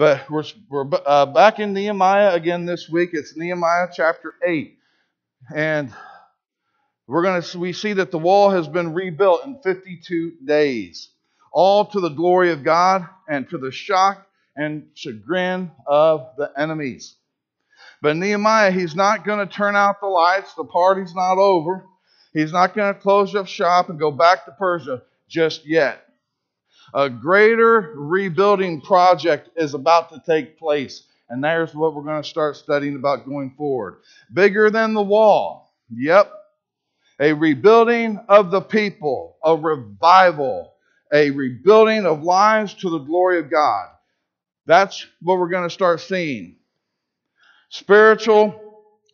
But we're, we're uh, back in Nehemiah again this week. It's Nehemiah chapter 8. And we're going to we see that the wall has been rebuilt in 52 days, all to the glory of God and to the shock and chagrin of the enemies. But Nehemiah, he's not going to turn out the lights. The party's not over. He's not going to close up shop and go back to Persia just yet. A greater rebuilding project is about to take place. And there's what we're going to start studying about going forward. Bigger than the wall. Yep. A rebuilding of the people, a revival, a rebuilding of lives to the glory of God. That's what we're going to start seeing. Spiritual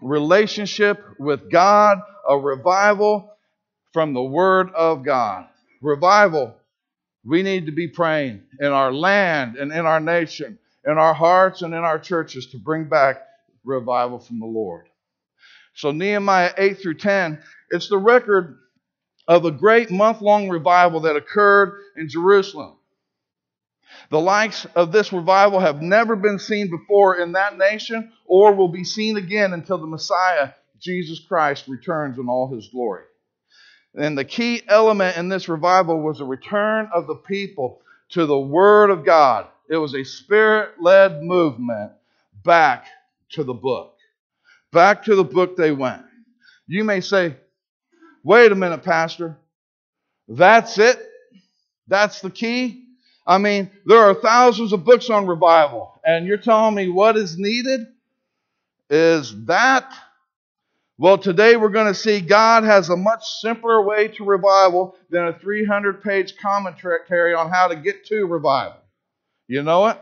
relationship with God, a revival from the Word of God. Revival. We need to be praying in our land and in our nation, in our hearts and in our churches to bring back revival from the Lord. So, Nehemiah 8 through 10, it's the record of a great month long revival that occurred in Jerusalem. The likes of this revival have never been seen before in that nation or will be seen again until the Messiah, Jesus Christ, returns in all his glory. And the key element in this revival was the return of the people to the Word of God. It was a spirit led movement back to the book. Back to the book they went. You may say, wait a minute, Pastor. That's it? That's the key? I mean, there are thousands of books on revival, and you're telling me what is needed is that. Well, today we're going to see God has a much simpler way to revival than a 300 page commentary on how to get to revival. You know it?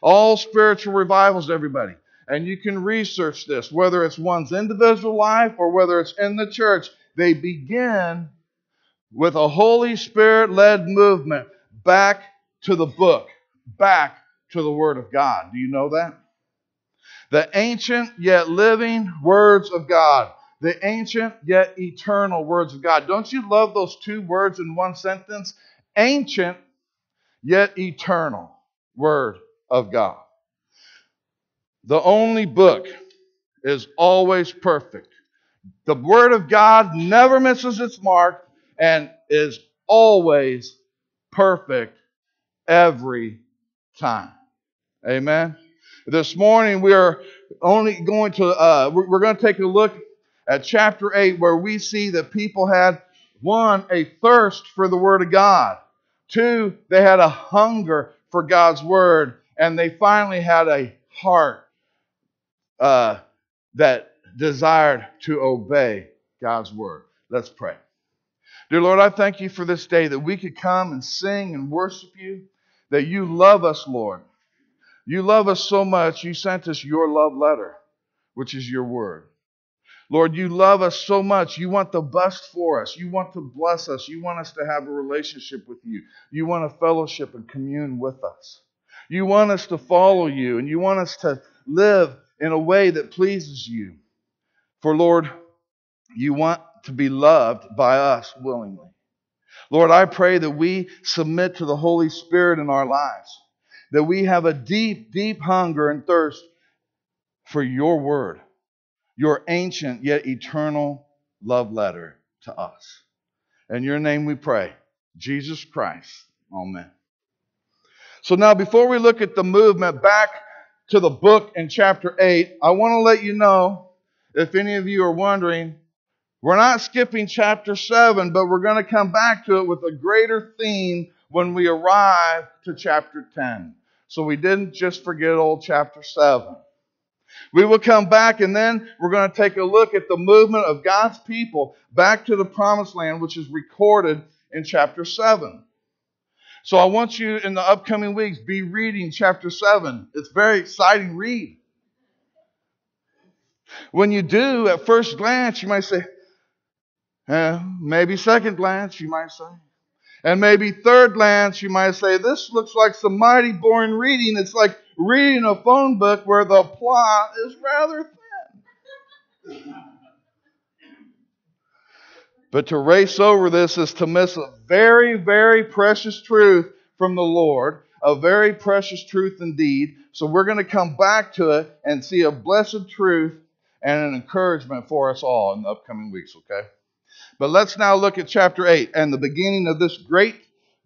All spiritual revivals, everybody. And you can research this, whether it's one's individual life or whether it's in the church. They begin with a Holy Spirit led movement back to the book, back to the Word of God. Do you know that? The ancient yet living words of God. The ancient yet eternal words of God. Don't you love those two words in one sentence? Ancient yet eternal Word of God. The only book is always perfect. The Word of God never misses its mark and is always perfect every time. Amen. This morning we are only going to uh, we're going to take a look at chapter eight where we see that people had one a thirst for the Word of God, two they had a hunger for God's Word, and they finally had a heart uh, that desired to obey God's Word. Let's pray. Dear Lord, I thank you for this day that we could come and sing and worship you, that you love us, Lord. You love us so much, you sent us your love letter, which is your word. Lord, you love us so much. You want the best for us. You want to bless us. You want us to have a relationship with you. You want to fellowship and commune with us. You want us to follow you, and you want us to live in a way that pleases you. For, Lord, you want to be loved by us willingly. Lord, I pray that we submit to the Holy Spirit in our lives, that we have a deep, deep hunger and thirst for your word, your ancient yet eternal love letter to us. In your name we pray, Jesus Christ. Amen. So now, before we look at the movement back to the book in chapter 8, I want to let you know, if any of you are wondering, we're not skipping chapter 7, but we're going to come back to it with a greater theme when we arrive to chapter 10. So we didn't just forget old chapter 7. We will come back and then we're going to take a look at the movement of God's people back to the promised land, which is recorded in chapter 7. So I want you in the upcoming weeks be reading chapter 7. It's very exciting read. When you do, at first glance, you might say, uh, maybe second glance, you might say. And maybe third glance, you might say, this looks like some mighty boring reading. It's like reading a phone book where the plot is rather thin. But to race over this is to miss a very, very precious truth from the Lord a very precious truth indeed. So we're going to come back to it and see a blessed truth and an encouragement for us all in the upcoming weeks, okay? But let's now look at chapter 8 and the beginning of this great,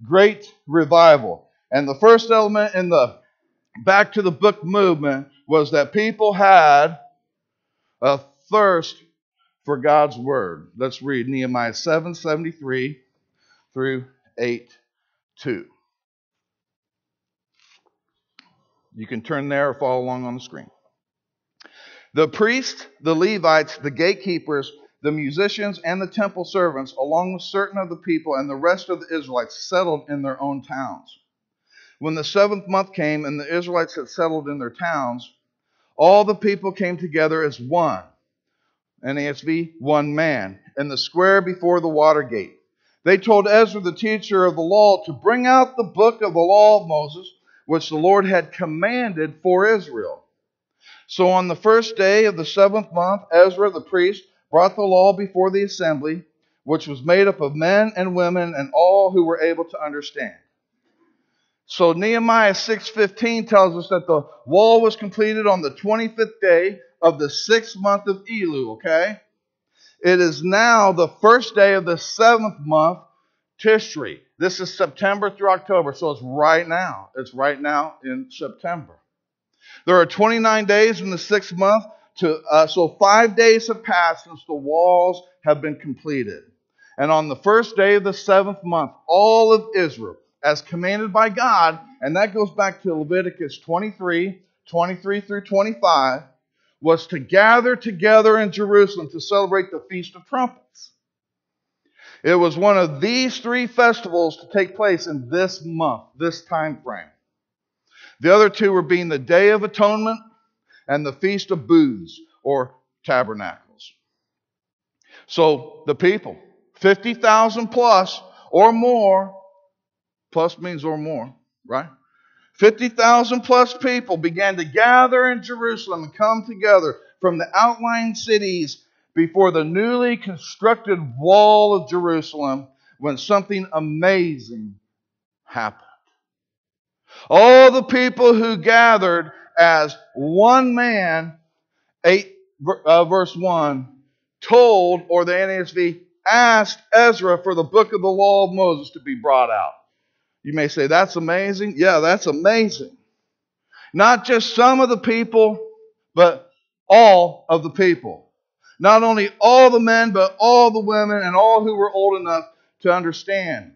great revival. And the first element in the back to the book movement was that people had a thirst for God's word. Let's read Nehemiah 7 73 through 8 2. You can turn there or follow along on the screen. The priests, the Levites, the gatekeepers, the musicians, and the temple servants, along with certain of the people and the rest of the Israelites, settled in their own towns. When the seventh month came and the Israelites had settled in their towns, all the people came together as one. NASB, one man, in the square before the water gate. They told Ezra, the teacher of the law, to bring out the book of the law of Moses, which the Lord had commanded for Israel. So on the first day of the seventh month, Ezra the priest brought the law before the assembly, which was made up of men and women and all who were able to understand. So Nehemiah 6:15 tells us that the wall was completed on the 25th day of the sixth month of Elul, okay? It is now the first day of the seventh month, Tishri. This is September through October, so it's right now. It's right now in September. There are 29 days in the sixth month, to, uh, so five days have passed since the walls have been completed. And on the first day of the seventh month, all of Israel, as commanded by God, and that goes back to Leviticus 23, 23 through 25, was to gather together in Jerusalem to celebrate the Feast of Trumpets. It was one of these three festivals to take place in this month, this time frame. The other two were being the Day of Atonement and the Feast of Booths or Tabernacles. So the people, 50,000 plus or more, plus means or more, right? 50,000 plus people began to gather in Jerusalem and come together from the outlying cities before the newly constructed wall of Jerusalem when something amazing happened. All the people who gathered as one man, 8 uh, verse 1, told, or the NASB asked Ezra for the book of the law of Moses to be brought out. You may say, that's amazing. Yeah, that's amazing. Not just some of the people, but all of the people. Not only all the men, but all the women and all who were old enough to understand.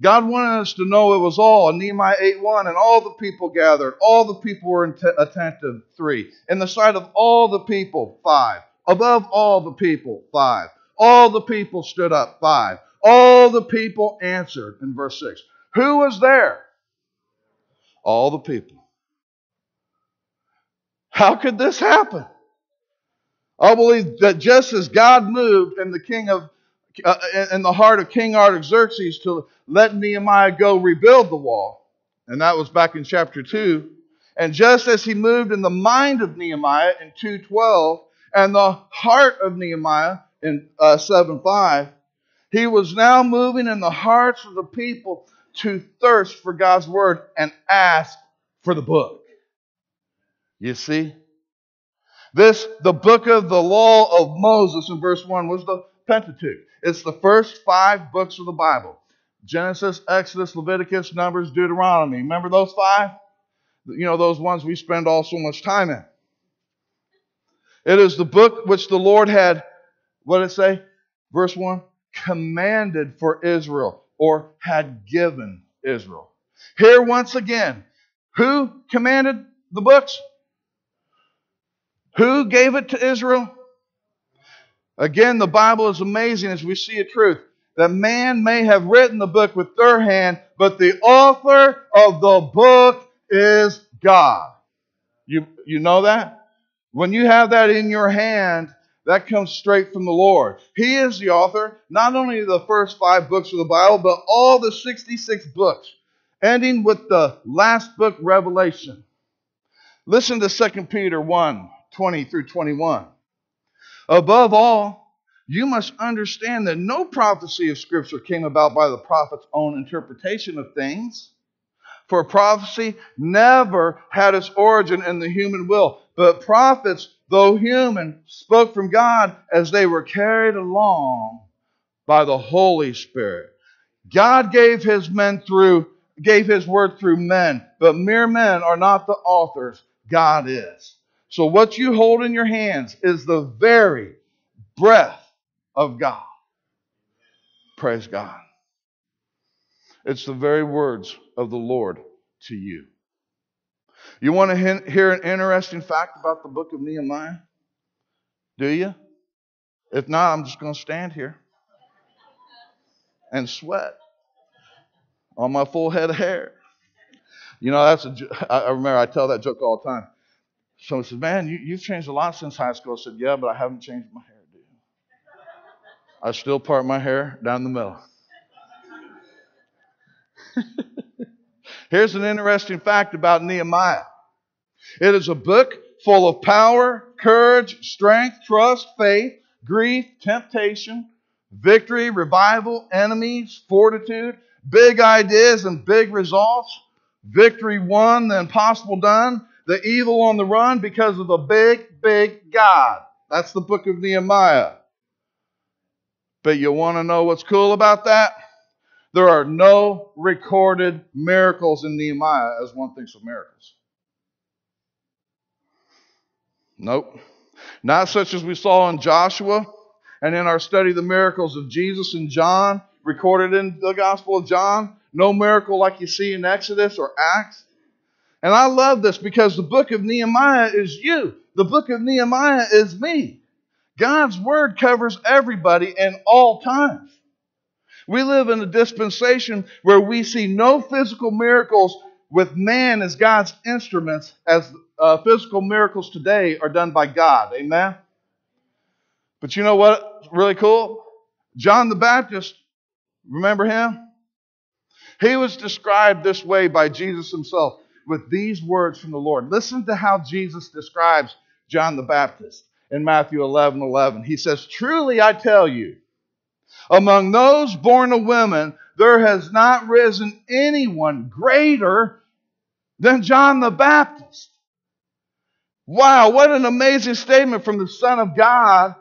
God wanted us to know it was all. Nehemiah 8 1, and all the people gathered. All the people were attentive. 3. In the sight of all the people. 5. Above all the people. 5. All the people stood up. 5. All the people answered. In verse 6. Who was there? All the people. How could this happen? I believe that just as God moved and the king of uh, in the heart of King Artaxerxes to let Nehemiah go rebuild the wall. And that was back in chapter 2. And just as he moved in the mind of Nehemiah in 2:12 and the heart of Nehemiah in uh, 7:5, he was now moving in the hearts of the people to thirst for God's word and ask for the book. You see? This, the book of the law of Moses in verse 1 was the Pentateuch. It's the first five books of the Bible Genesis, Exodus, Leviticus, Numbers, Deuteronomy. Remember those five? You know, those ones we spend all so much time in. It is the book which the Lord had, what did it say? Verse 1 commanded for Israel or had given Israel. Here, once again, who commanded the books? Who gave it to Israel? Again, the Bible is amazing as we see a truth that man may have written the book with their hand, but the author of the book is God. You, you know that? When you have that in your hand, that comes straight from the Lord. He is the author, not only of the first five books of the Bible, but all the 66 books, ending with the last book, Revelation. Listen to 2 Peter 1 20 through 21. Above all, you must understand that no prophecy of Scripture came about by the prophet's own interpretation of things. For prophecy never had its origin in the human will, but prophets, though human, spoke from God as they were carried along by the Holy Spirit. God gave his men through gave his word through men, but mere men are not the authors. God is. So what you hold in your hands is the very breath of God. Praise God. It's the very words of the Lord to you. You want to hear an interesting fact about the book of Nehemiah? Do you? If not, I'm just going to stand here and sweat on my full head of hair. You know, that's a, I remember I tell that joke all the time. Someone says, Man, you, you've changed a lot since high school. I said, Yeah, but I haven't changed my hair. I still part my hair down the middle. Here's an interesting fact about Nehemiah it is a book full of power, courage, strength, trust, faith, grief, temptation, victory, revival, enemies, fortitude, big ideas and big results, victory won, the impossible done, the evil on the run because of a big, big God. That's the book of Nehemiah. But you want to know what's cool about that? There are no recorded miracles in Nehemiah as one thinks of miracles. Nope. Not such as we saw in Joshua and in our study the miracles of Jesus and John recorded in the Gospel of John. No miracle like you see in Exodus or Acts. And I love this because the book of Nehemiah is you. The book of Nehemiah is me. God's word covers everybody in all times. We live in a dispensation where we see no physical miracles with man as God's instruments, as uh, physical miracles today are done by God. Amen? But you know what? Really cool? John the Baptist Remember him? He was described this way by Jesus himself with these words from the Lord. Listen to how Jesus describes John the Baptist in Matthew 11 11. He says, Truly I tell you, among those born of women, there has not risen anyone greater than John the Baptist. Wow, what an amazing statement from the Son of God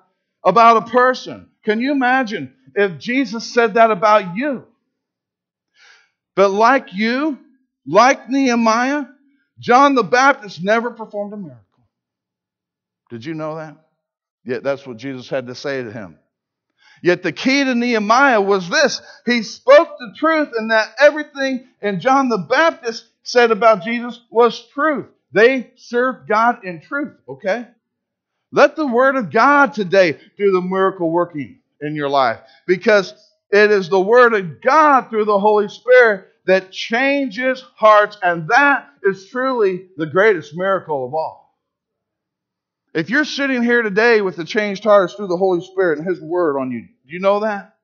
about a person. Can you imagine if Jesus said that about you? But like you, like Nehemiah, John the Baptist never performed a miracle. Did you know that? Yet that's what Jesus had to say to him. Yet the key to Nehemiah was this he spoke the truth, and that everything in John the Baptist said about Jesus was truth. They served God in truth, okay? Let the Word of God today do the miracle working in your life because it is the Word of God through the Holy Spirit that changes hearts, and that is truly the greatest miracle of all. If you're sitting here today with the changed hearts through the Holy Spirit and His Word on you, do you know that?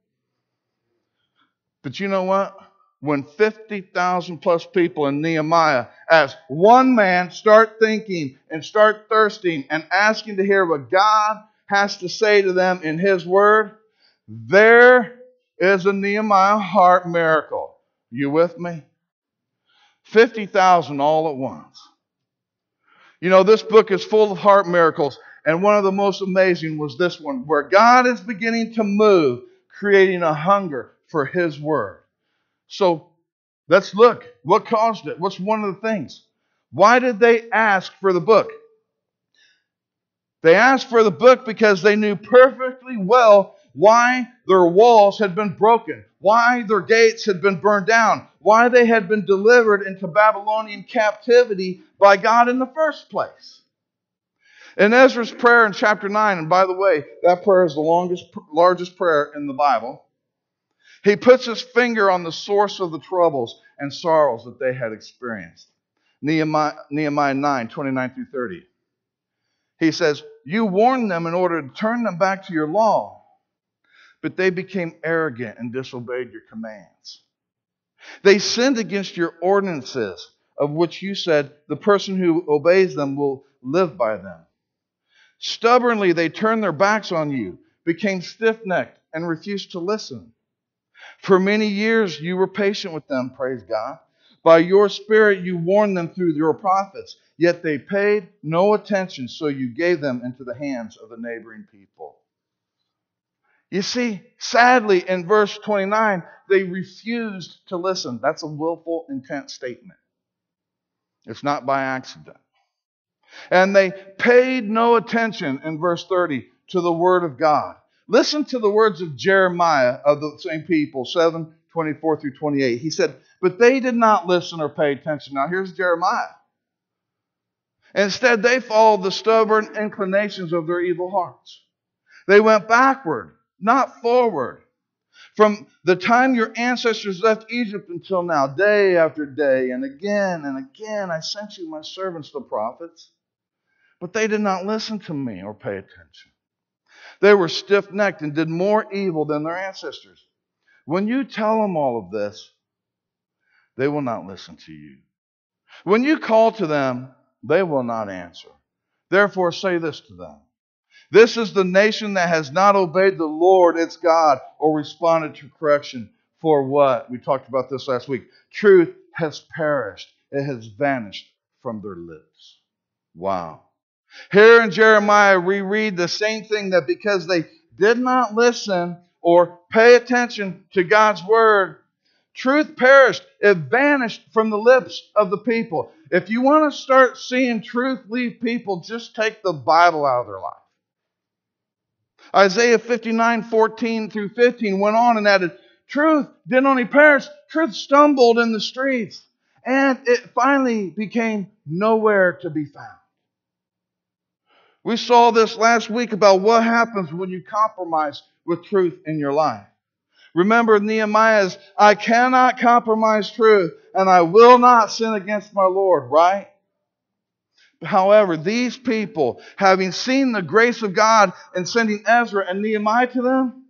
But you know what? when 50,000 plus people in Nehemiah, as one man, start thinking and start thirsting and asking to hear what God has to say to them in His Word, there is a Nehemiah heart miracle. You with me? 50,000 all at once. You know, this book is full of heart miracles, and one of the most amazing was this one, where God is beginning to move, creating a hunger for His Word. So let's look. What caused it? What's one of the things? Why did they ask for the book? They asked for the book because they knew perfectly well why their walls had been broken, why their gates had been burned down, why they had been delivered into Babylonian captivity by God in the first place. In Ezra's prayer in chapter 9, and by the way, that prayer is the longest, largest prayer in the Bible. He puts his finger on the source of the troubles and sorrows that they had experienced. Nehemiah, Nehemiah 9, 29 through 30. He says, You warned them in order to turn them back to your law, but they became arrogant and disobeyed your commands. They sinned against your ordinances, of which you said, The person who obeys them will live by them. Stubbornly, they turned their backs on you, became stiff necked, and refused to listen. For many years you were patient with them, praise God. By your Spirit you warned them through your prophets, yet they paid no attention, so you gave them into the hands of the neighboring people. You see, sadly, in verse 29, they refused to listen. That's a willful intent statement. It's not by accident. And they paid no attention in verse 30 to the word of God. Listen to the words of Jeremiah of the same people, 7 24 through 28. He said, But they did not listen or pay attention. Now here's Jeremiah. Instead, they followed the stubborn inclinations of their evil hearts. They went backward, not forward. From the time your ancestors left Egypt until now, day after day, and again and again, I sent you my servants, the prophets, but they did not listen to me or pay attention. They were stiff necked and did more evil than their ancestors. When you tell them all of this, they will not listen to you. When you call to them, they will not answer. Therefore, say this to them This is the nation that has not obeyed the Lord its God or responded to correction. For what? We talked about this last week. Truth has perished, it has vanished from their lips. Wow. Here in Jeremiah, we read the same thing that because they did not listen or pay attention to God's word, truth perished. It vanished from the lips of the people. If you want to start seeing truth leave people, just take the Bible out of their life. Isaiah 59 14 through 15 went on and added, Truth didn't only perish, truth stumbled in the streets, and it finally became nowhere to be found. We saw this last week about what happens when you compromise with truth in your life. Remember Nehemiah's, I cannot compromise truth and I will not sin against my Lord, right? However, these people, having seen the grace of God in sending Ezra and Nehemiah to them,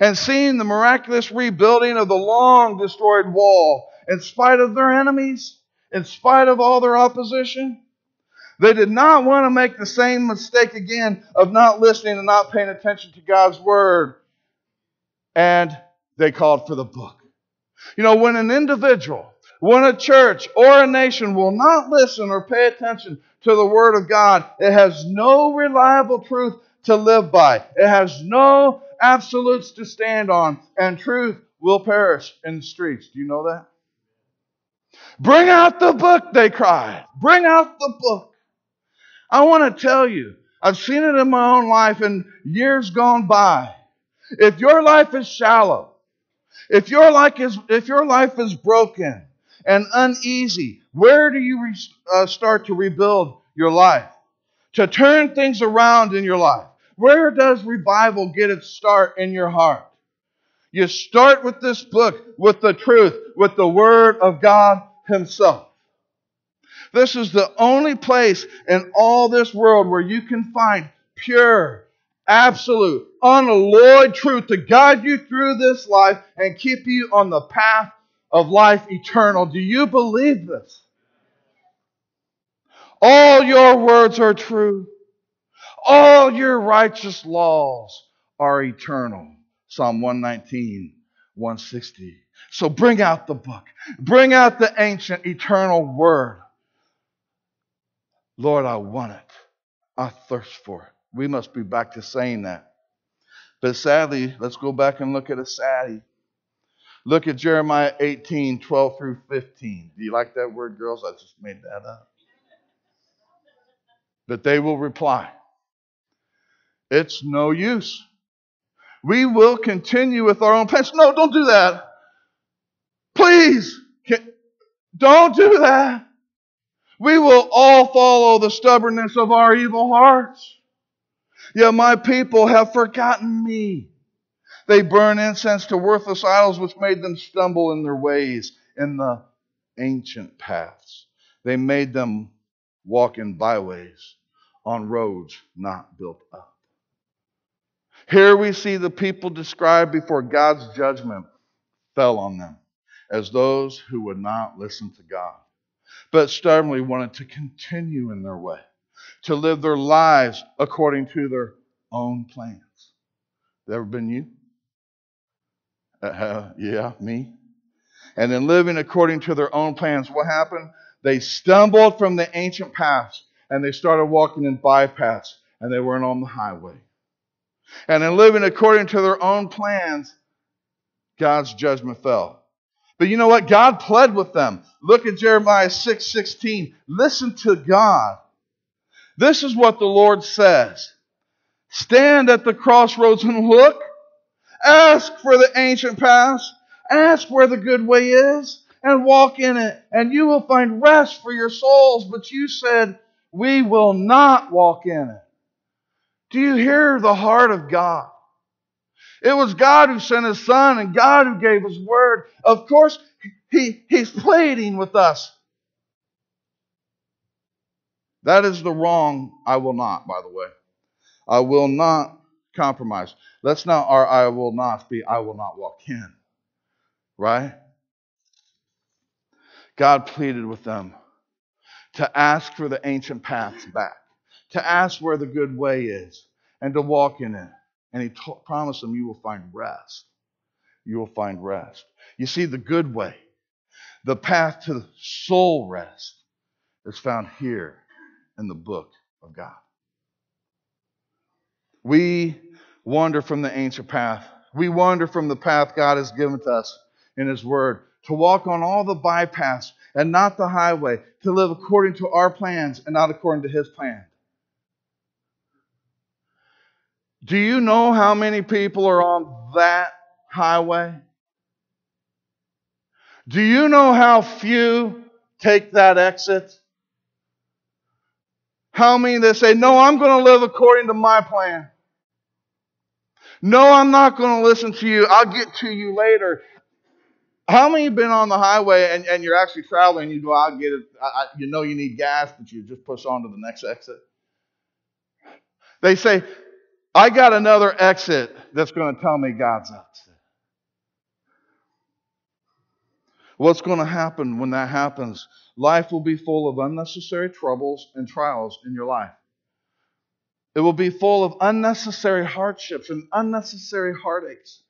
and seeing the miraculous rebuilding of the long destroyed wall, in spite of their enemies, in spite of all their opposition, they did not want to make the same mistake again of not listening and not paying attention to God's word. And they called for the book. You know, when an individual, when a church or a nation will not listen or pay attention to the word of God, it has no reliable truth to live by. It has no absolutes to stand on, and truth will perish in the streets. Do you know that? Bring out the book, they cried. Bring out the book. I want to tell you, I've seen it in my own life in years gone by. If your life is shallow, if your life is, if your life is broken and uneasy, where do you re, uh, start to rebuild your life? To turn things around in your life. Where does revival get its start in your heart? You start with this book, with the truth, with the Word of God Himself. This is the only place in all this world where you can find pure, absolute, unalloyed truth to guide you through this life and keep you on the path of life eternal. Do you believe this? All your words are true. All your righteous laws are eternal. Psalm 119, 160. So bring out the book. Bring out the ancient eternal word. Lord, I want it. I thirst for it. We must be back to saying that. But sadly, let's go back and look at a sadly. Look at Jeremiah 18, 12 through 15. Do you like that word, girls? I just made that up. But they will reply, It's no use. We will continue with our own plans. No, don't do that. Please, don't do that. We will all follow the stubbornness of our evil hearts. Yet my people have forgotten me. They burn incense to worthless idols, which made them stumble in their ways in the ancient paths. They made them walk in byways on roads not built up. Here we see the people described before God's judgment fell on them as those who would not listen to God but stubbornly wanted to continue in their way, to live their lives according to their own plans. That ever been you? Uh, yeah, me. And in living according to their own plans, what happened? They stumbled from the ancient paths and they started walking in bypaths and they weren't on the highway. And in living according to their own plans, God's judgment fell. But you know what? God pled with them. Look at Jeremiah 6 16. Listen to God. This is what the Lord says Stand at the crossroads and look. Ask for the ancient paths. Ask where the good way is and walk in it, and you will find rest for your souls. But you said, We will not walk in it. Do you hear the heart of God? It was God who sent his son and God who gave his word. Of course, he, he's pleading with us. That is the wrong I will not, by the way. I will not compromise. Let's not our I will not be I will not walk in. Right? God pleaded with them to ask for the ancient paths back, to ask where the good way is, and to walk in it. And he t- promised them, You will find rest. You will find rest. You see, the good way, the path to soul rest, is found here in the book of God. We wander from the ancient path. We wander from the path God has given to us in His Word to walk on all the bypaths and not the highway, to live according to our plans and not according to His plan. Do you know how many people are on that highway? Do you know how few take that exit? How many that say, No, I'm going to live according to my plan. No, I'm not going to listen to you. I'll get to you later. How many have been on the highway and, and you're actually traveling? You go, I'll get it. I, I, you know you need gas, but you just push on to the next exit. They say, I got another exit that's going to tell me God's exit. What's going to happen when that happens? Life will be full of unnecessary troubles and trials in your life. It will be full of unnecessary hardships and unnecessary heartaches.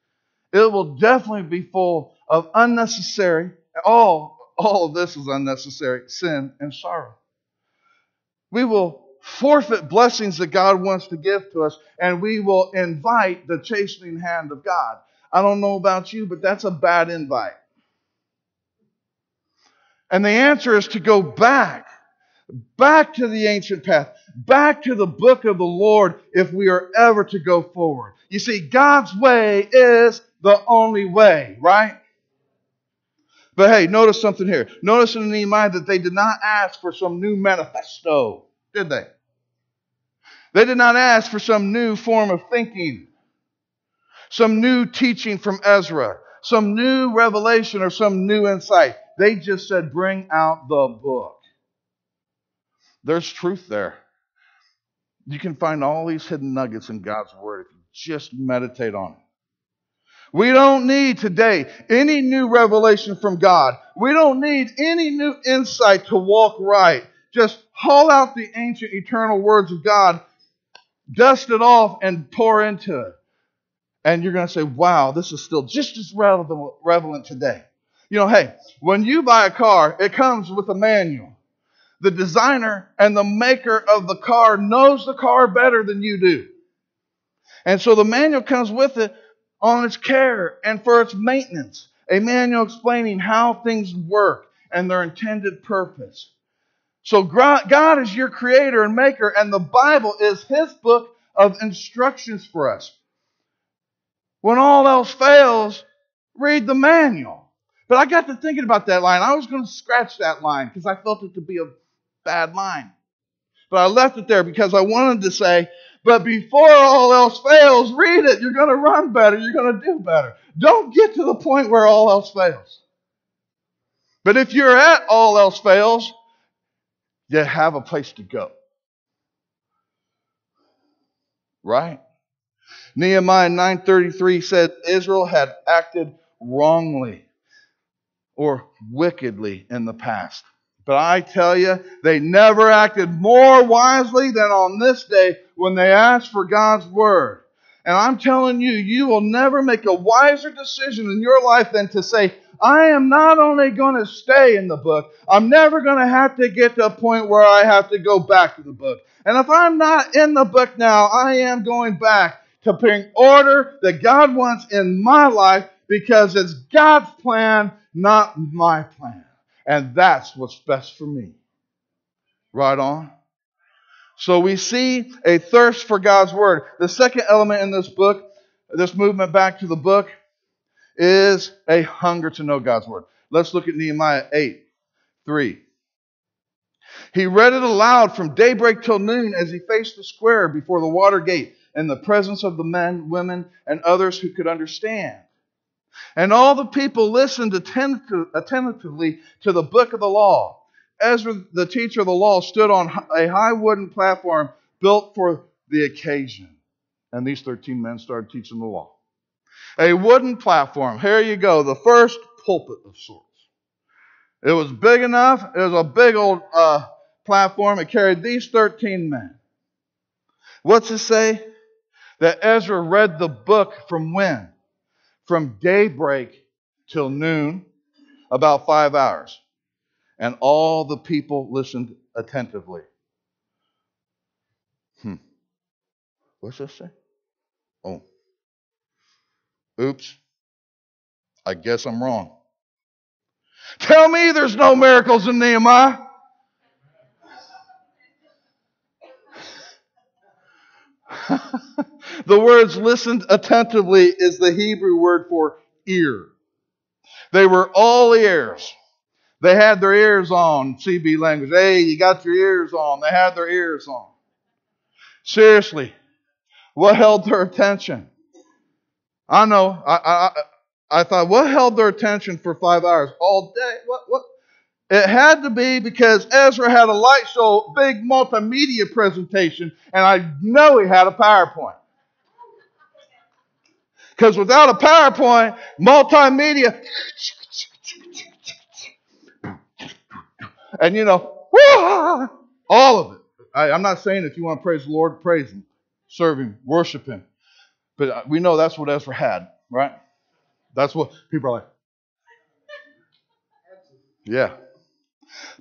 It will definitely be full of unnecessary, all, all of this is unnecessary sin and sorrow. We will forfeit blessings that God wants to give to us, and we will invite the chastening hand of God. I don't know about you, but that's a bad invite. And the answer is to go back, back to the ancient path, back to the book of the Lord if we are ever to go forward. You see, God's way is the only way, right? But hey, notice something here. Notice in Nehemiah that they did not ask for some new manifesto, did they? They did not ask for some new form of thinking, some new teaching from Ezra, some new revelation, or some new insight. They just said, bring out the book. There's truth there. You can find all these hidden nuggets in God's Word if you just meditate on it. We don't need today any new revelation from God. We don't need any new insight to walk right. Just haul out the ancient eternal words of God dust it off and pour into it. And you're going to say, wow, this is still just as relevant, today. You know, hey, when you buy a car, it comes with a manual. The designer and the maker of the car knows the car better than you do. And so the manual comes with it on its care and for its maintenance. A manual explaining how things work and their intended purpose. So God is your creator and maker, and the Bible is his book of instructions for us. When all else fails, read the manual. But I got to thinking about that line. I was going to scratch that line because I felt it to be a bad line. But I left it there because I wanted to say, but before all else fails, read it. You're going to run better. You're going to do better. Don't get to the point where all else fails. But if you're at all else fails, you have a place to go. Right? Nehemiah 9:33 said Israel had acted wrongly or wickedly in the past. But I tell you, they never acted more wisely than on this day when they asked for God's word. And I'm telling you, you will never make a wiser decision in your life than to say, I am not only going to stay in the book, I'm never going to have to get to a point where I have to go back to the book. And if I'm not in the book now, I am going back to bring order that God wants in my life because it's God's plan, not my plan. And that's what's best for me. Right on? So we see a thirst for God's word. The second element in this book, this movement back to the book, is a hunger to know God's word. Let's look at Nehemiah 8 3. He read it aloud from daybreak till noon as he faced the square before the water gate in the presence of the men, women, and others who could understand. And all the people listened attentively to the book of the law. Ezra, the teacher of the law, stood on a high wooden platform built for the occasion. And these 13 men started teaching the law. A wooden platform. Here you go, the first pulpit of sorts. It was big enough. It was a big old uh, platform. It carried these 13 men. What's it say? That Ezra read the book from when? From daybreak till noon, about five hours. And all the people listened attentively. Hmm. What's this say? Oh. Oops. I guess I'm wrong. Tell me there's no miracles in Nehemiah. the words listened attentively is the Hebrew word for ear. They were all ears. They had their ears on, CB language. Hey, you got your ears on. They had their ears on. Seriously, what held their attention? I know. I, I, I thought, what held their attention for five hours? All day? What? What? It had to be because Ezra had a light show, big multimedia presentation, and I know he had a PowerPoint. Because without a PowerPoint, multimedia, and you know, all of it. I, I'm not saying if you want to praise the Lord, praise Him, serve Him, worship Him. But uh, we know that's what Ezra had, right? That's what people are like. Yeah.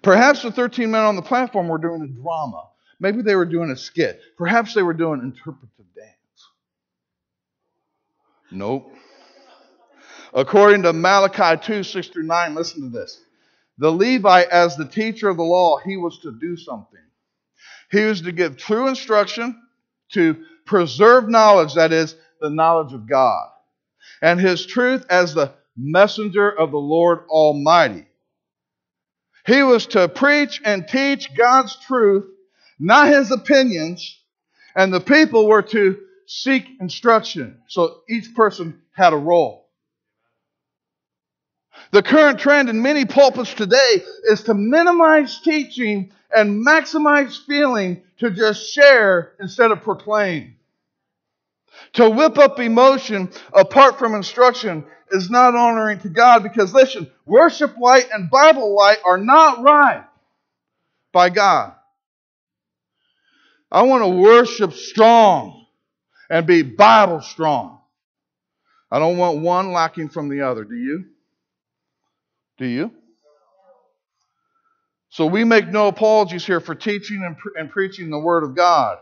Perhaps the 13 men on the platform were doing a drama. Maybe they were doing a skit. Perhaps they were doing interpretive dance. Nope. According to Malachi 2 6 through 9, listen to this. The Levite, as the teacher of the law, he was to do something. He was to give true instruction, to preserve knowledge, that is, the knowledge of God, and his truth as the messenger of the Lord Almighty. He was to preach and teach God's truth, not his opinions, and the people were to seek instruction. So each person had a role. The current trend in many pulpits today is to minimize teaching and maximize feeling to just share instead of proclaim. To whip up emotion apart from instruction is not honoring to God because, listen, worship light and Bible light are not right by God. I want to worship strong and be Bible strong. I don't want one lacking from the other. Do you? Do you? So we make no apologies here for teaching and, pre- and preaching the Word of God.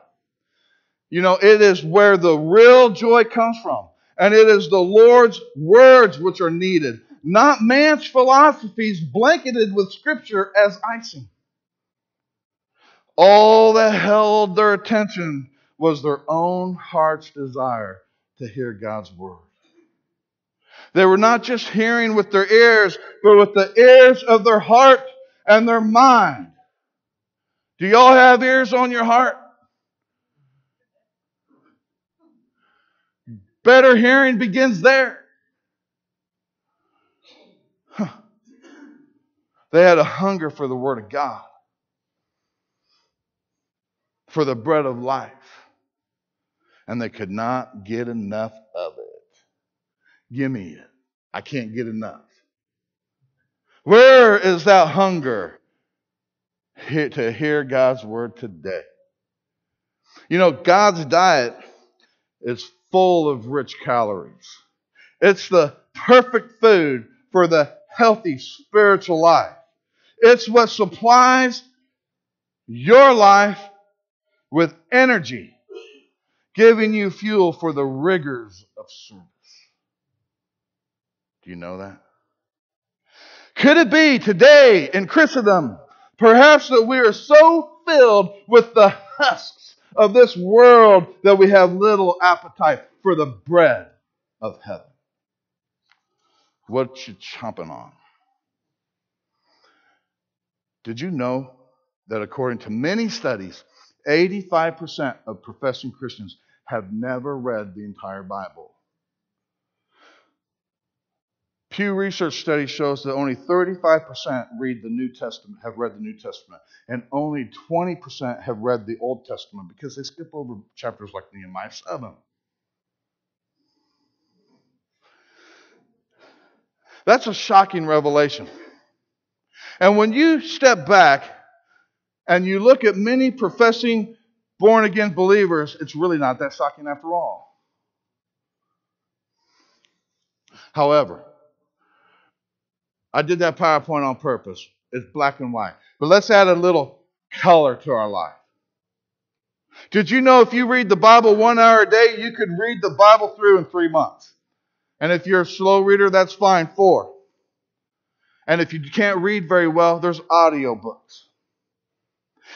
You know, it is where the real joy comes from. And it is the Lord's words which are needed, not man's philosophies blanketed with Scripture as icing. All that held their attention was their own heart's desire to hear God's word. They were not just hearing with their ears, but with the ears of their heart and their mind. Do y'all have ears on your heart? Better hearing begins there. Huh. They had a hunger for the Word of God, for the bread of life, and they could not get enough of it. Give me it. I can't get enough. Where is that hunger to hear God's Word today? You know, God's diet is full of rich calories. It's the perfect food for the healthy spiritual life. It's what supplies your life with energy, giving you fuel for the rigors of service. Do you know that? Could it be today in Christendom, perhaps that we are so filled with the husks of this world that we have little appetite for the bread of heaven? What you chomping on? Did you know that according to many studies, 85% of professing Christians have never read the entire Bible? Pew Research study shows that only 35% read the New Testament, have read the New Testament, and only 20% have read the Old Testament because they skip over chapters like Nehemiah 7. That's a shocking revelation. And when you step back and you look at many professing born again believers, it's really not that shocking after all. However, I did that PowerPoint on purpose. It's black and white. But let's add a little color to our life. Did you know if you read the Bible one hour a day, you could read the Bible through in three months? And if you're a slow reader, that's fine, four. And if you can't read very well, there's audio books.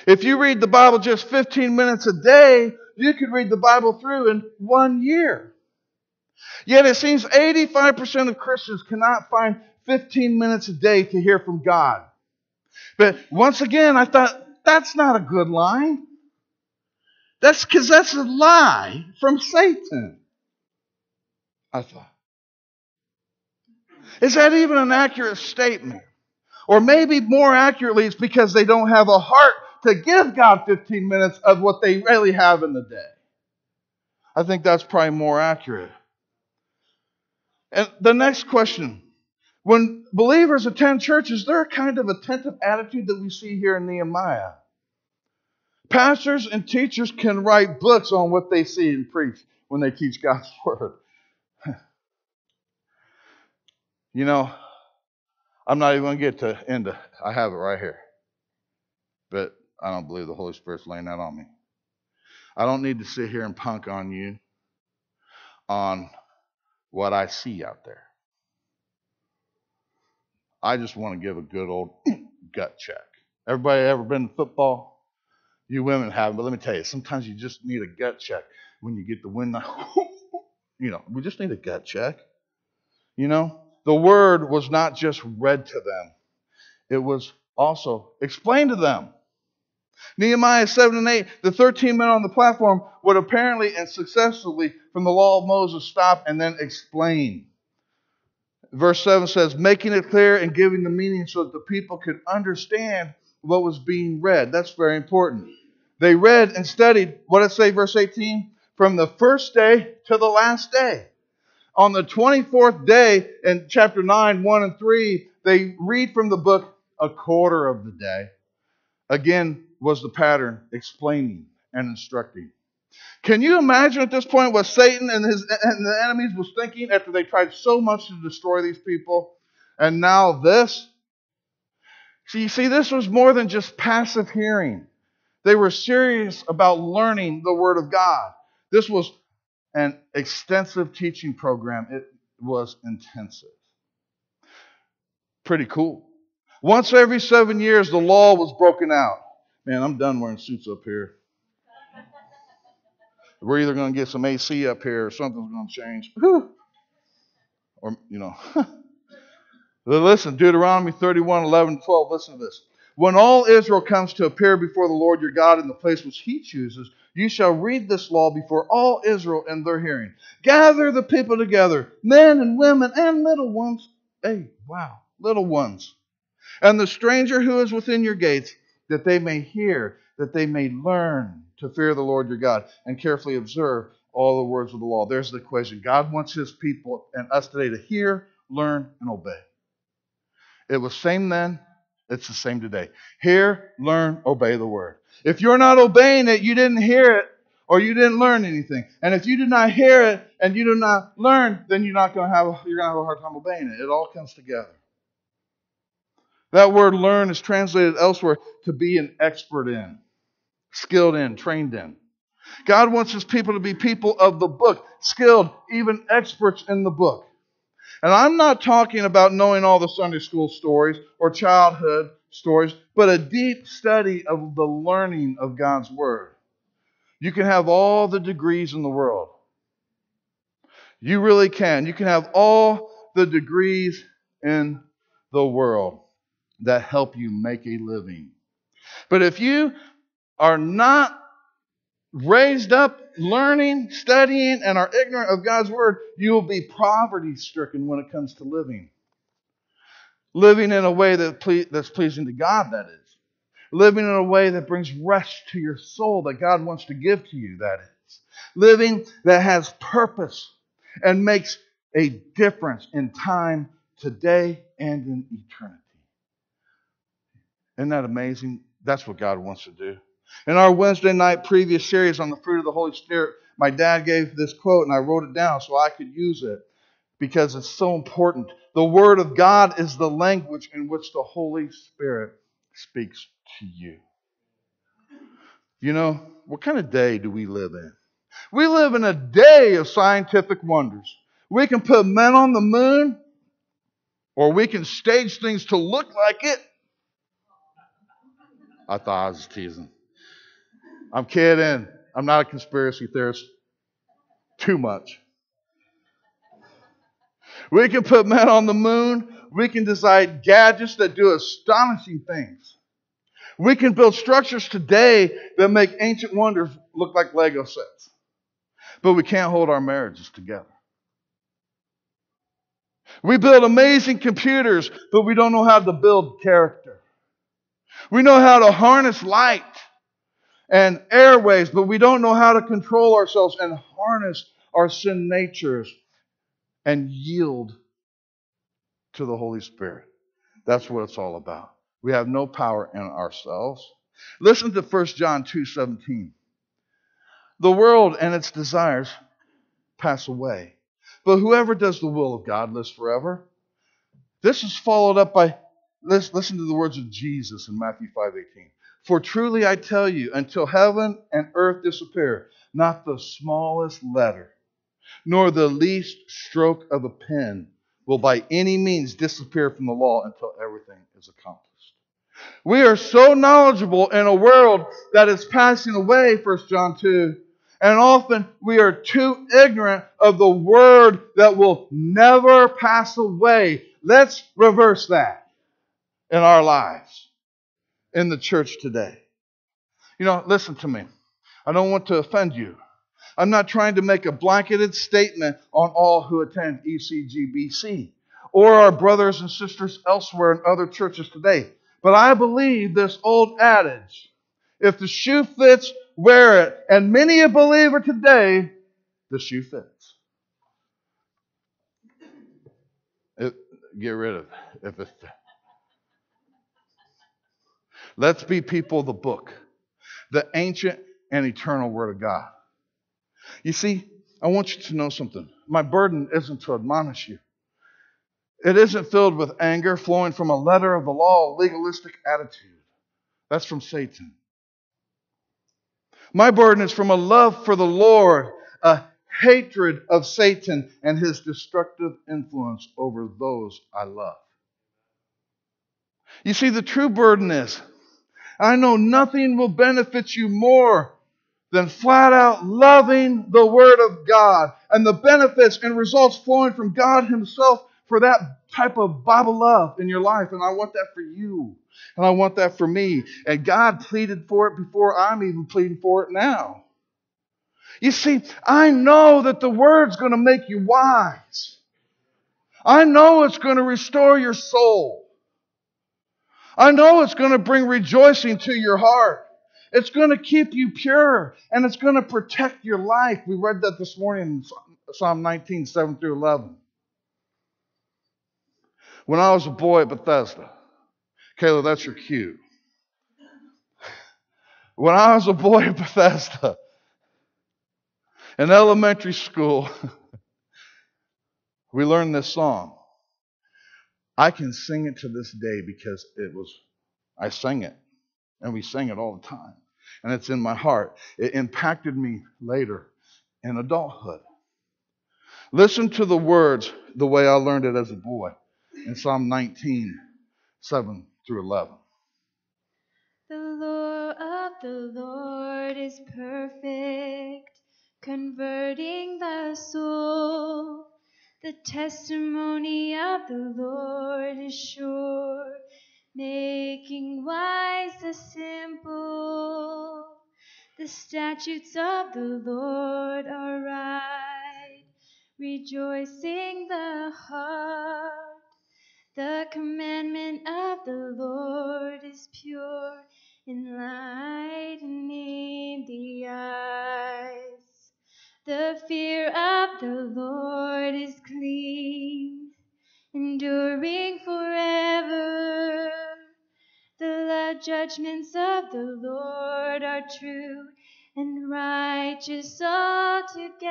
If you read the Bible just 15 minutes a day, you could read the Bible through in one year. Yet it seems 85% of Christians cannot find 15 minutes a day to hear from God. But once again, I thought, that's not a good line. That's because that's a lie from Satan. I thought. Is that even an accurate statement? Or maybe more accurately, it's because they don't have a heart to give God 15 minutes of what they really have in the day. I think that's probably more accurate. And the next question when believers attend church, is there a kind of attentive attitude that we see here in Nehemiah? Pastors and teachers can write books on what they see and preach when they teach God's Word. you know, I'm not even going to get to end it. I have it right here. But I don't believe the Holy Spirit's laying that on me. I don't need to sit here and punk on you on what I see out there. I just want to give a good old gut check. Everybody ever been to football? You women haven't, but let me tell you, sometimes you just need a gut check when you get the wind. you know, we just need a gut check. You know, the word was not just read to them, it was also explained to them. Nehemiah 7 and 8, the 13 men on the platform would apparently and successfully, from the law of Moses, stop and then explain. Verse 7 says, making it clear and giving the meaning so that the people could understand what was being read. That's very important. They read and studied, what did it say, verse 18? From the first day to the last day. On the 24th day in chapter 9, 1 and 3, they read from the book a quarter of the day. Again, was the pattern explaining and instructing. Can you imagine at this point what Satan and his and the enemies was thinking after they tried so much to destroy these people? And now this? See, you see, this was more than just passive hearing. They were serious about learning the Word of God. This was an extensive teaching program. It was intensive. Pretty cool. Once every seven years, the law was broken out. Man, I'm done wearing suits up here. We're either going to get some AC up here or something's going to change. Or, you know. listen, Deuteronomy 31, 11, 12. Listen to this. When all Israel comes to appear before the Lord your God in the place which he chooses, you shall read this law before all Israel in their hearing. Gather the people together, men and women and little ones. Hey, wow, little ones. And the stranger who is within your gates, that they may hear, that they may learn to fear the Lord your God and carefully observe all the words of the law. There's the equation. God wants his people and us today to hear, learn, and obey. It was same then, it's the same today. Hear, learn, obey the word. If you're not obeying it, you didn't hear it, or you didn't learn anything. And if you did not hear it and you do not learn, then you're not going to have you're going to have a hard time obeying it. It all comes together. That word learn is translated elsewhere to be an expert in, skilled in, trained in. God wants his people to be people of the book, skilled, even experts in the book. And I'm not talking about knowing all the Sunday school stories or childhood stories, but a deep study of the learning of God's Word. You can have all the degrees in the world. You really can. You can have all the degrees in the world that help you make a living. But if you are not raised up learning, studying, and are ignorant of God's word, you will be poverty stricken when it comes to living. Living in a way that ple- that's pleasing to God, that is. Living in a way that brings rest to your soul that God wants to give to you, that is. Living that has purpose and makes a difference in time today and in eternity. Isn't that amazing? That's what God wants to do. In our Wednesday night previous series on the fruit of the Holy Spirit, my dad gave this quote and I wrote it down so I could use it because it's so important. The Word of God is the language in which the Holy Spirit speaks to you. You know, what kind of day do we live in? We live in a day of scientific wonders. We can put men on the moon, or we can stage things to look like it. I thought I was teasing. I'm kidding. I'm not a conspiracy theorist. Too much. We can put men on the moon. We can design gadgets that do astonishing things. We can build structures today that make ancient wonders look like Lego sets. But we can't hold our marriages together. We build amazing computers, but we don't know how to build character. We know how to harness light and airways, but we don't know how to control ourselves and harness our sin natures and yield to the Holy Spirit. That's what it's all about. We have no power in ourselves. Listen to 1 John 2:17. The world and its desires pass away, but whoever does the will of God lives forever. This is followed up by listen to the words of Jesus in Matthew 5:18. For truly I tell you, until heaven and earth disappear, not the smallest letter, nor the least stroke of a pen will by any means disappear from the law until everything is accomplished. We are so knowledgeable in a world that is passing away, 1 John 2, and often we are too ignorant of the word that will never pass away. Let's reverse that in our lives in the church today. You know, listen to me. I don't want to offend you. I'm not trying to make a blanketed statement on all who attend ECGBC or our brothers and sisters elsewhere in other churches today. But I believe this old adage if the shoe fits, wear it. And many a believer today, the shoe fits. It, get rid of it if it Let's be people of the book, the ancient and eternal Word of God. You see, I want you to know something. My burden isn't to admonish you. It isn't filled with anger flowing from a letter of the law, legalistic attitude. That's from Satan. My burden is from a love for the Lord, a hatred of Satan and his destructive influence over those I love. You see, the true burden is I know nothing will benefit you more than flat out loving the Word of God and the benefits and results flowing from God Himself for that type of Bible love in your life. And I want that for you. And I want that for me. And God pleaded for it before I'm even pleading for it now. You see, I know that the Word's going to make you wise. I know it's going to restore your soul. I know it's going to bring rejoicing to your heart. It's going to keep you pure and it's going to protect your life. We read that this morning in Psalm 19, 7 through 11. When I was a boy at Bethesda, Kayla, that's your cue. When I was a boy at Bethesda, In elementary school, we learned this song. I can sing it to this day because it was, I sang it, and we sang it all the time. And it's in my heart. It impacted me later in adulthood. Listen to the words the way I learned it as a boy in Psalm 19, 7 through 11. The law of the Lord is perfect, converting the soul. The testimony of the Lord is sure, making wise the simple. The statutes of the Lord are right, rejoicing the heart. The commandment of the Lord is pure, enlightening the eyes. The fear of the Lord is clean, enduring forever. The judgments of the Lord are true and righteous altogether.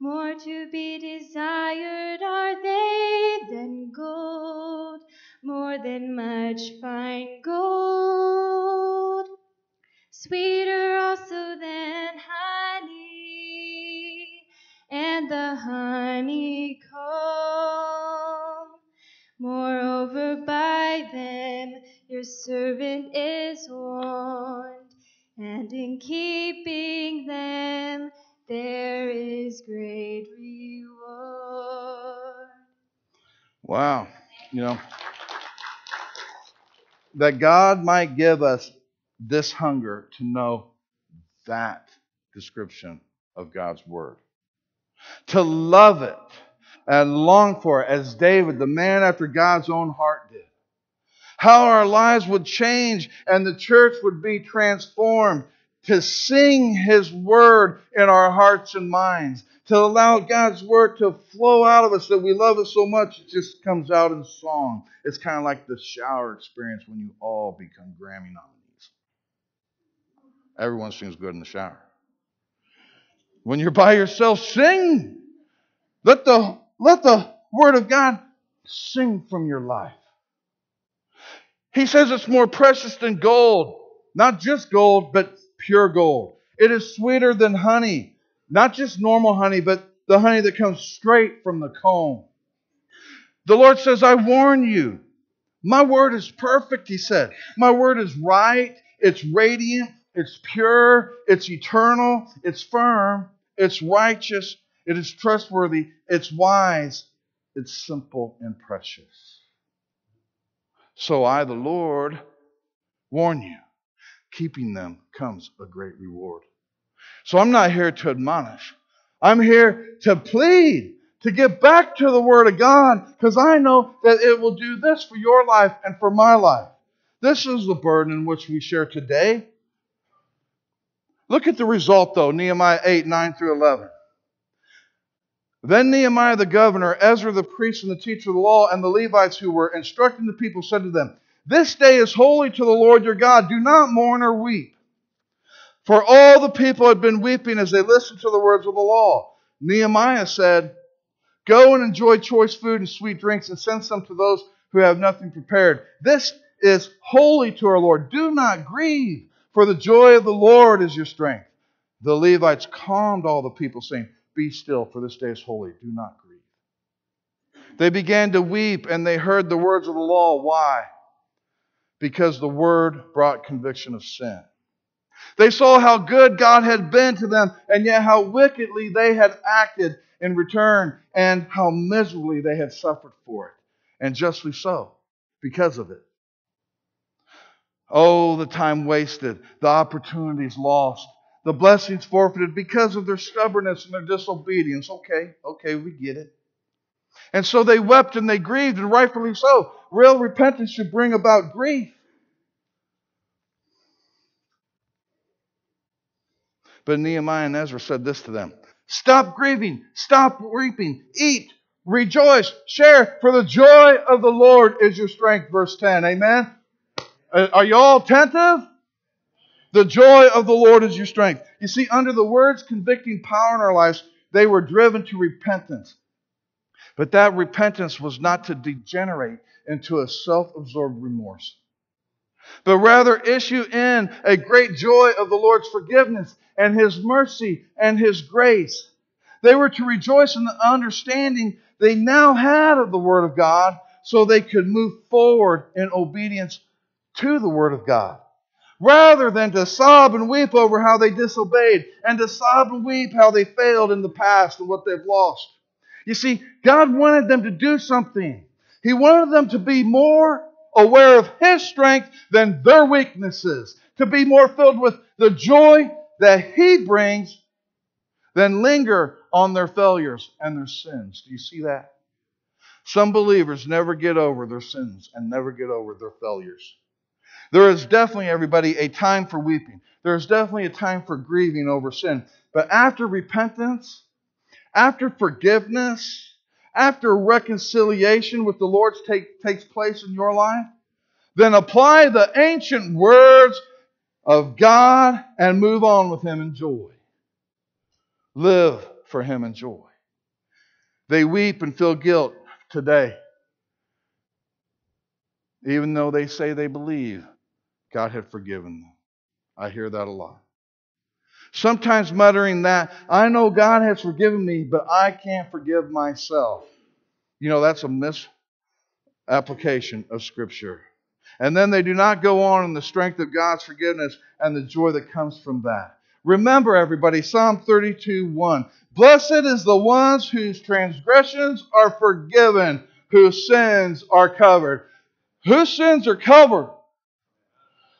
More to be desired are they than gold, more than much fine gold. Sweeter also than and the honeycomb. Moreover, by them your servant is warned, and in keeping them there is great reward. Wow. You know, that God might give us this hunger to know that description of God's Word, to love it and long for it, as David, the man after God's own heart, did. How our lives would change and the church would be transformed to sing His Word in our hearts and minds, to allow God's Word to flow out of us that we love it so much it just comes out in song. It's kind of like the shower experience when you all become Grammy nominees. Everyone sings good in the shower. When you're by yourself, sing. Let the, let the Word of God sing from your life. He says it's more precious than gold. Not just gold, but pure gold. It is sweeter than honey. Not just normal honey, but the honey that comes straight from the comb. The Lord says, I warn you. My word is perfect, he said. My word is right. It's radiant. It's pure. It's eternal. It's firm. It's righteous. It is trustworthy. It's wise. It's simple and precious. So I, the Lord, warn you keeping them comes a great reward. So I'm not here to admonish. I'm here to plead, to get back to the Word of God, because I know that it will do this for your life and for my life. This is the burden in which we share today. Look at the result, though Nehemiah 8, 9 through 11. Then Nehemiah the governor, Ezra the priest and the teacher of the law, and the Levites who were instructing the people said to them, this day is holy to the Lord your God. Do not mourn or weep. For all the people had been weeping as they listened to the words of the law. Nehemiah said, Go and enjoy choice food and sweet drinks and send some to those who have nothing prepared. This is holy to our Lord. Do not grieve, for the joy of the Lord is your strength. The Levites calmed all the people, saying, Be still, for this day is holy. Do not grieve. They began to weep, and they heard the words of the law. Why? because the word brought conviction of sin. They saw how good God had been to them, and yet how wickedly they had acted in return, and how miserably they had suffered for it. And justly so, because of it. Oh, the time wasted, the opportunities lost, the blessings forfeited because of their stubbornness and their disobedience. Okay, okay, we get it. And so they wept and they grieved, and rightfully so. Real repentance should bring about grief. But Nehemiah and Ezra said this to them Stop grieving, stop weeping, eat, rejoice, share, for the joy of the Lord is your strength. Verse 10. Amen. Uh, are you all attentive? The joy of the Lord is your strength. You see, under the words convicting power in our lives, they were driven to repentance. But that repentance was not to degenerate into a self absorbed remorse, but rather issue in a great joy of the Lord's forgiveness and His mercy and His grace. They were to rejoice in the understanding they now had of the Word of God so they could move forward in obedience to the Word of God. Rather than to sob and weep over how they disobeyed and to sob and weep how they failed in the past and what they've lost. You see, God wanted them to do something. He wanted them to be more aware of His strength than their weaknesses, to be more filled with the joy that He brings than linger on their failures and their sins. Do you see that? Some believers never get over their sins and never get over their failures. There is definitely, everybody, a time for weeping. There is definitely a time for grieving over sin. But after repentance, after forgiveness, after reconciliation with the Lord take, takes place in your life, then apply the ancient words of God and move on with Him in joy. Live for Him in joy. They weep and feel guilt today, even though they say they believe God had forgiven them. I hear that a lot. Sometimes muttering that, I know God has forgiven me, but I can't forgive myself. You know, that's a misapplication of Scripture. And then they do not go on in the strength of God's forgiveness and the joy that comes from that. Remember, everybody, Psalm 32 1. Blessed is the ones whose transgressions are forgiven, whose sins are covered. Whose sins are covered?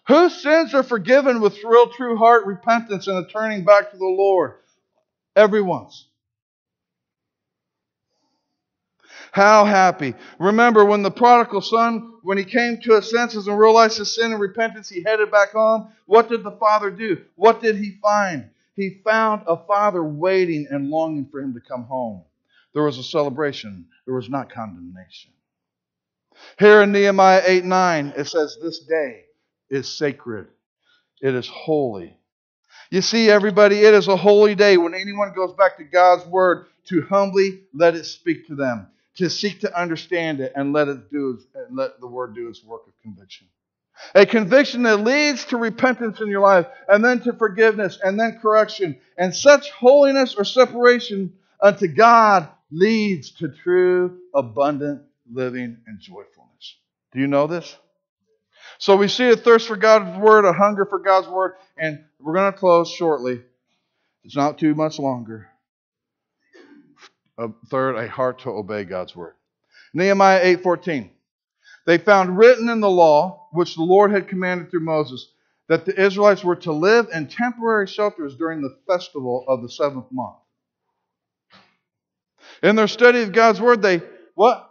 Whose sins are forgiven with real, true heart repentance and a turning back to the Lord? Everyone's. How happy. Remember when the prodigal son, when he came to his senses and realized his sin and repentance, he headed back home. What did the father do? What did he find? He found a father waiting and longing for him to come home. There was a celebration, there was not condemnation. Here in Nehemiah 8 9, it says, This day is sacred, it is holy. You see, everybody, it is a holy day when anyone goes back to God's word to humbly let it speak to them, to seek to understand it, and let it do and let the word do its work of conviction. A conviction that leads to repentance in your life, and then to forgiveness, and then correction. And such holiness or separation unto God leads to true, abundant living and joyfulness. Do you know this? So we see a thirst for God's word, a hunger for God's word, and we're going to close shortly. It's not too much longer. A third, a heart to obey God's word. Nehemiah 8:14. They found written in the law, which the Lord had commanded through Moses, that the Israelites were to live in temporary shelters during the festival of the seventh month. In their study of God's word, they what?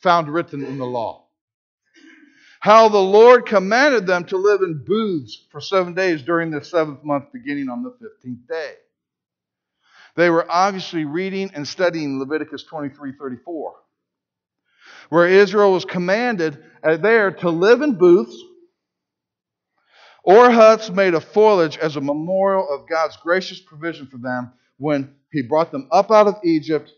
Found written in the law how the Lord commanded them to live in booths for seven days during the seventh month, beginning on the 15th day. They were obviously reading and studying Leviticus 23 34, where Israel was commanded uh, there to live in booths or huts made of foliage as a memorial of God's gracious provision for them when He brought them up out of Egypt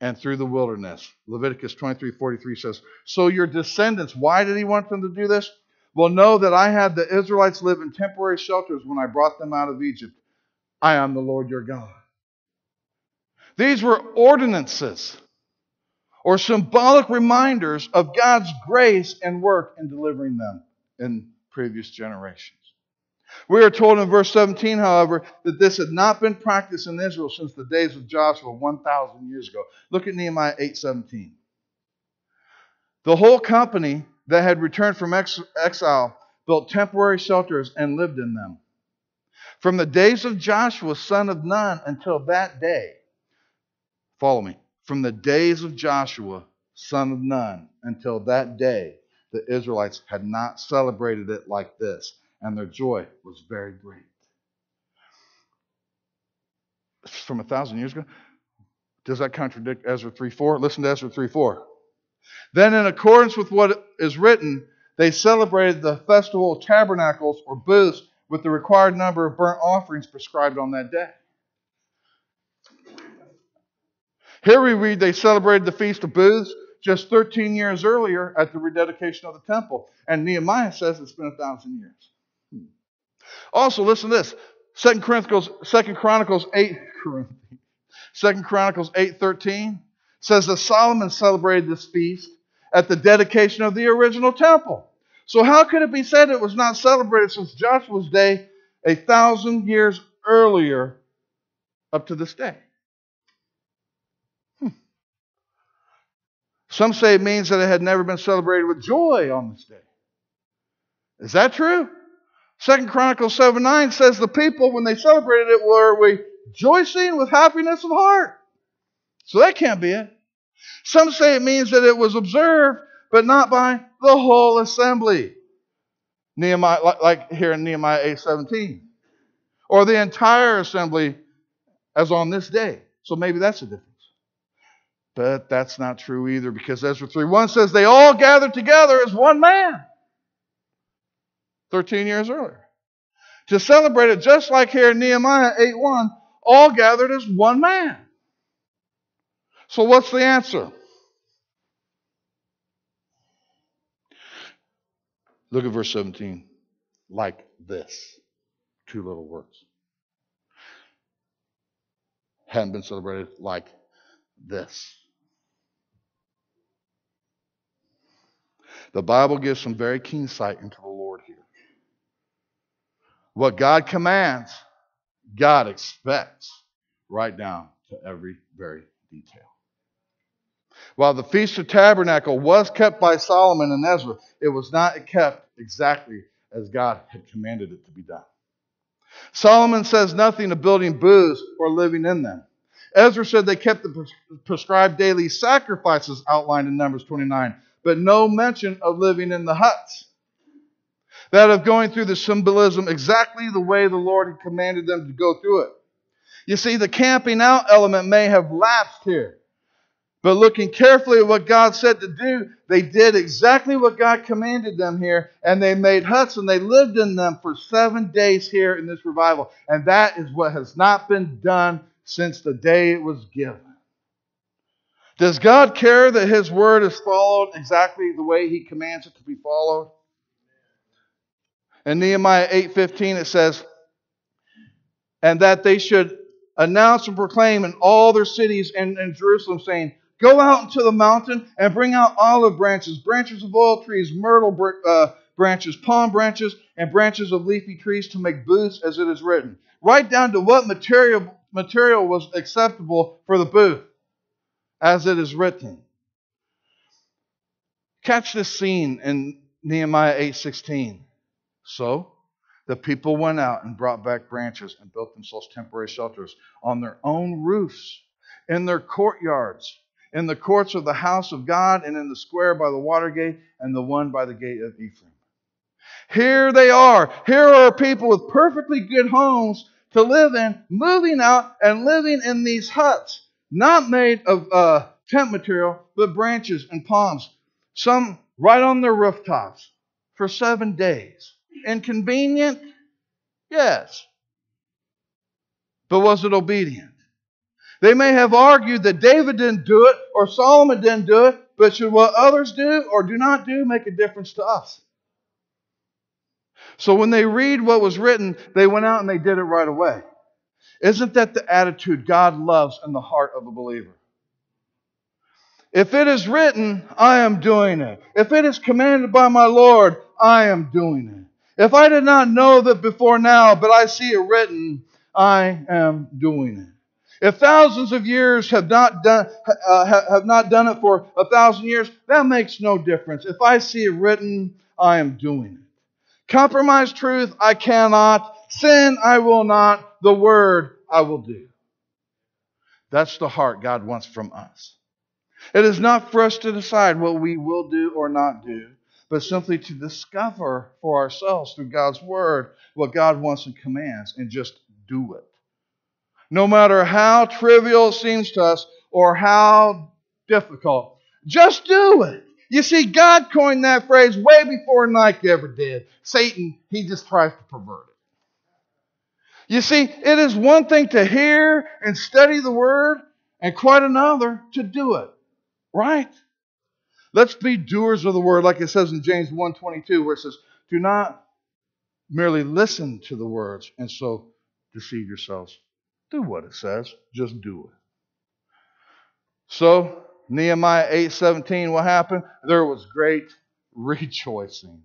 and through the wilderness. Leviticus 23 43 says, So your descendants, why did he want them to do this? Well, know that I had the Israelites live in temporary shelters when I brought them out of Egypt. I am the Lord your God. These were ordinances or symbolic reminders of God's grace and work in delivering them in previous generations. We are told in verse 17, however, that this had not been practiced in Israel since the days of Joshua 1,000 years ago. Look at Nehemiah 8:17. The whole company that had returned from ex- exile built temporary shelters and lived in them. From the days of Joshua, son of Nun, until that day, follow me, from the days of Joshua, son of Nun, until that day, the Israelites had not celebrated it like this and their joy was very great. From a thousand years ago? Does that contradict Ezra 3 4? Listen to Ezra 3 4. Then, in accordance with what is written, they celebrated the festival of tabernacles or booths with the required number of burnt offerings prescribed on that day. Here we read they celebrated the Feast of Booths just 13 years earlier at the rededication of the temple. And Nehemiah says it's been a thousand years. Also, listen to this. Second Chronicles, Second Chronicles 8, Second Chronicles 8:13 says that Solomon celebrated this feast at the dedication of the original temple. So how could it be said it was not celebrated since Joshua's day a thousand years earlier up to this day? Hmm. Some say it means that it had never been celebrated with joy on this day. Is that true? Second Chronicles 7 9 says the people, when they celebrated it, were rejoicing with happiness of heart. So that can't be it. Some say it means that it was observed, but not by the whole assembly. Nehemiah, like here in Nehemiah 8 17. Or the entire assembly as on this day. So maybe that's the difference. But that's not true either because Ezra 3 1 says they all gathered together as one man. 13 years earlier. To celebrate it just like here in Nehemiah 8 1, all gathered as one man. So what's the answer? Look at verse 17. Like this. Two little words. Hadn't been celebrated like this. The Bible gives some very keen sight into the Lord here. What God commands, God expects right down to every very detail. While the Feast of Tabernacle was kept by Solomon and Ezra, it was not kept exactly as God had commanded it to be done. Solomon says nothing of building booths or living in them. Ezra said they kept the prescribed daily sacrifices outlined in Numbers 29, but no mention of living in the huts. That of going through the symbolism exactly the way the Lord had commanded them to go through it. You see, the camping out element may have lapsed here. But looking carefully at what God said to do, they did exactly what God commanded them here, and they made huts and they lived in them for seven days here in this revival. And that is what has not been done since the day it was given. Does God care that His word is followed exactly the way He commands it to be followed? In Nehemiah 8:15 it says, and that they should announce and proclaim in all their cities and in Jerusalem, saying, Go out into the mountain and bring out olive branches, branches of oil trees, myrtle uh, branches, palm branches, and branches of leafy trees to make booths as it is written. Right down to what material, material was acceptable for the booth, as it is written. Catch this scene in Nehemiah 8:16. So the people went out and brought back branches and built themselves temporary shelters on their own roofs, in their courtyards, in the courts of the house of God, and in the square by the water gate, and the one by the gate of Ephraim. Here they are. Here are people with perfectly good homes to live in, moving out and living in these huts, not made of uh, tent material, but branches and palms. Some right on their rooftops for seven days. Inconvenient? Yes. But was it obedient? They may have argued that David didn't do it or Solomon didn't do it, but should what others do or do not do make a difference to us? So when they read what was written, they went out and they did it right away. Isn't that the attitude God loves in the heart of a believer? If it is written, I am doing it. If it is commanded by my Lord, I am doing it. If I did not know that before now, but I see it written, I am doing it. If thousands of years have not done uh, have not done it for a thousand years, that makes no difference. If I see it written, I am doing it. Compromise truth, I cannot. Sin, I will not. The word, I will do. That's the heart God wants from us. It is not for us to decide what we will do or not do, but simply to discover for ourselves through God's word what God wants and commands and just do it no matter how trivial it seems to us or how difficult. Just do it. You see, God coined that phrase way before Nike ever did. Satan, he just tries to pervert it. You see, it is one thing to hear and study the word, and quite another to do it. Right? Let's be doers of the word, like it says in James 1:22, where it says, Do not merely listen to the words and so deceive yourselves. Do what it says. Just do it. So, Nehemiah 8:17, what happened? There was great rejoicing.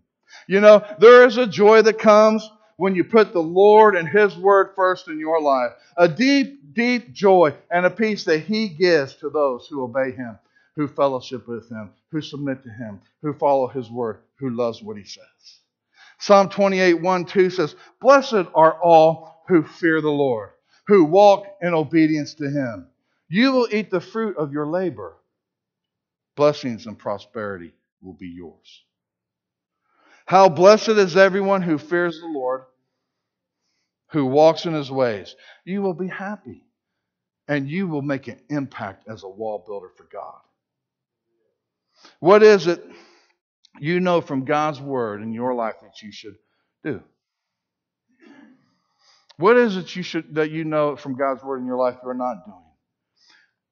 You know, there is a joy that comes when you put the Lord and His Word first in your life. A deep, deep joy and a peace that He gives to those who obey Him, who fellowship with Him, who submit to Him, who follow His Word, who loves what He says. Psalm 28 1 2 says, Blessed are all who fear the Lord, who walk in obedience to Him. You will eat the fruit of your labor. Blessings and prosperity will be yours. How blessed is everyone who fears the Lord, who walks in his ways. You will be happy, and you will make an impact as a wall builder for God. What is it you know from God's word in your life that you should do? What is it you should that you know from God's word in your life you're not doing?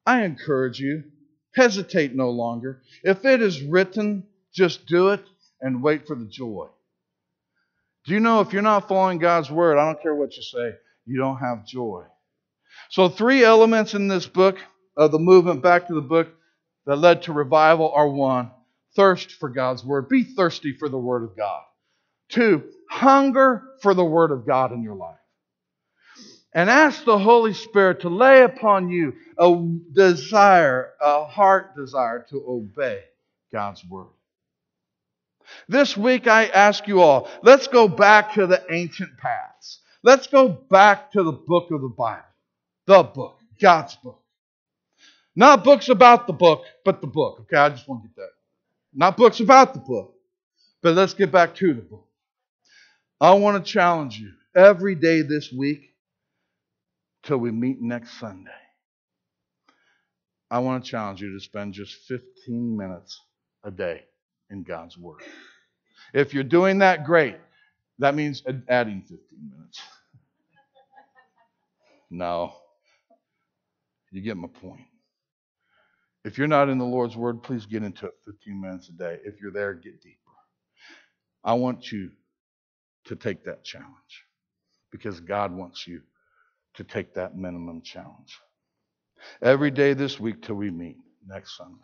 I encourage you, hesitate no longer. If it is written, just do it and wait for the joy. Do you know if you're not following God's word, I don't care what you say, you don't have joy. So, three elements in this book of the movement back to the book that led to revival are one, thirst for God's word. Be thirsty for the word of God. Two, hunger for the word of God in your life. And ask the Holy Spirit to lay upon you a desire, a heart desire to obey God's word. This week, I ask you all, let's go back to the ancient paths. Let's go back to the book of the Bible, the book, God's book. Not books about the book, but the book. Okay, I just want to get that. Not books about the book, but let's get back to the book. I want to challenge you every day this week till we meet next Sunday. I want to challenge you to spend just 15 minutes a day in God's Word. If you're doing that, great. That means adding 15 minutes. No. You get my point. If you're not in the Lord's Word, please get into it 15 minutes a day. If you're there, get deeper. I want you to take that challenge because God wants you to take that minimum challenge. Every day this week till we meet next Sunday.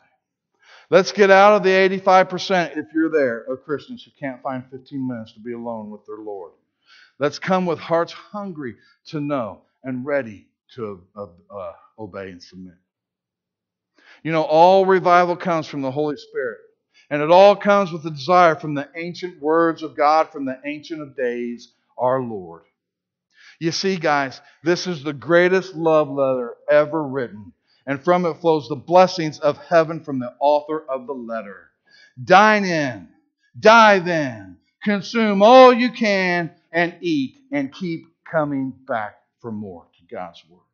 Let's get out of the 85% if you're there of Christians who can't find 15 minutes to be alone with their Lord. Let's come with hearts hungry to know and ready to uh, uh, obey and submit. You know, all revival comes from the Holy Spirit. And it all comes with a desire from the ancient words of God, from the Ancient of Days, our Lord. You see, guys, this is the greatest love letter ever written, and from it flows the blessings of heaven from the author of the letter. Dine in, dive in, consume all you can, and eat, and keep coming back for more to God's Word.